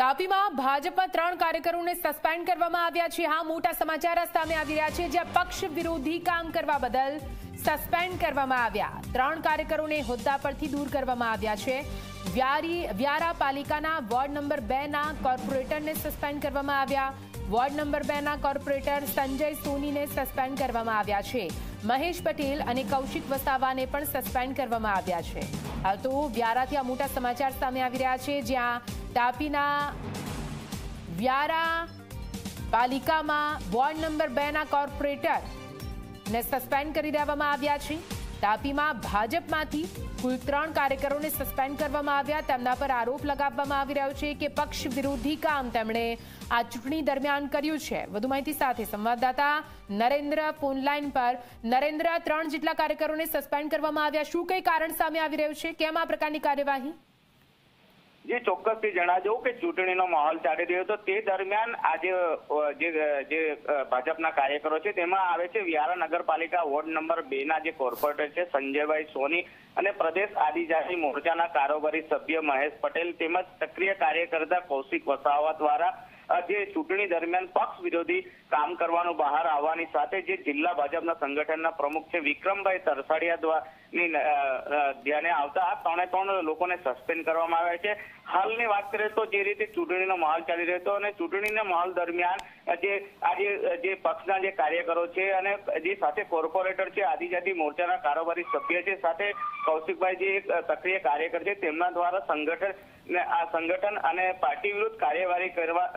તાપીમાં ભાજપમાં ત્રણ કાર્યકરોને સસ્પેન્ડ કરવામાં આવ્યા છે. હા, મોટા સમાચાર સામે આવી રહ્યા છે. જ્યાં પક્ષ વિરોધી કામ કરવા બદલ સસ્પેન્ડ કરવામાં આવ્યા. ત્રણ કાર્યકરોને હોદ્દા પરથી દૂર કરવામાં આવ્યા છે. વ્યારી વ્યારા પાલિકાના વોર્ડ નંબર બે ના કોર્પોરેટરને સસ્પેન્ડ કરવામાં આવ્યા. વોર્ડ નંબર બેના કોર્પોરેટર સંજય સોનીને સસ્પેન્ડ કરવામાં આવ્યા છે. મહેશ પટેલ અને કૌશિક વસાવાને પણ સસ્પેન્ડ કરવામાં આવ્યા છે. હાલ તો વ્યારાથી આ મોટા સમાચાર સામે આવી રહ્યા છે. જ્યાં તાપીના વ્યારા પાલિકામાં વોર્ડ નંબર બેના કોર્પોરેટરને સસ્પેન્ડ કરી દેવામાં આવ્યા છે. તાપીમાં ભાજપમાંથી કુલ ત્રણ કાર્યકરોને સસ્પેન્ડ કરવામાં આવ્યા. તેમના પર આરોપ લગાવવામાં આવી રહ્યો છે કે પક્ષ વિરોધી કામ તેમણે આ ચૂંટણી દરમિયાન કર્યું છે. વધુ માહિતી સાથે સંવાદદાતા નરેન્દ્ર ફોનલાઈન પર. નરેન્દ્ર, ત્રણ જેટલા કાર્યકરોને સસ્પેન્ડ કરવામાં આવ્યા. શું કઈ કારણ સામે આવી રહ્યું છે? કેમ આ પ્રકારની કાર્યવાહી? જે ચોક્કસથી જણાજો કે ચૂંટણીનો માહોલ ચાલી રહ્યો હતો. તે દરમિયાન આજે જે ભાજપના કાર્યકરો છે તેમાં આવે છે વ્યારા નગરપાલિકા વોર્ડ નંબર બે ના જે કોર્પોરેટર છે સંજયભાઈ સોની અને પ્રદેશ આદિજાતિ મોરચાના કારોબારી સભ્ય મહેશ પટેલ તેમજ સક્રિય કાર્યકર્તા કૌશિક વસાવા દ્વારા જે ચૂંટણી દરમિયાન પક્ષ વિરોધી કામ કરવાનું બહાર આવવાની સાથે જે જિલ્લા ભાજપના સંગઠનના પ્રમુખ છે વિક્રમભાઈ તરસાડિયા દ્વારા ધ્યાને આવતા આ ત્રણે ત્રણ લોકોને સસ્પેન્ડ કરવામાં આવ્યા છે. હાલની વાત કરીએ તો જે રીતે ચૂંટણીનો માહોલ ચાલી રહ્યો હતો અને ચૂંટણીના માહોલ દરમિયાન જે આજે જે પક્ષના જે કાર્યકરો છે અને જે સાથે કોર્પોરેટર છે, આદિજાતિ મોરચાના કારોબારી સભ્ય છે, સાથે કૌશિકભાઈ જે સક્રિય કાર્યકર છે, તેમના દ્વારા સંગઠન આ સંગઠન અને પાર્ટી વિરુદ્ધ કાર્યવાહી કરવા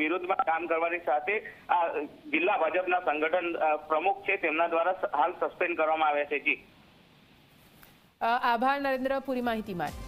વિરુદ્ધમાં કામ કરવાની સાથે આ જિલ્લા ભાજપના સંગઠન પ્રમુખ છે, તેમના દ્વારા હાલ સસ્પેન્ડ કરવામાં આવ્યા છે. જી. આભાર નરેન્દ્ર, પૂરી માહિતી માટે.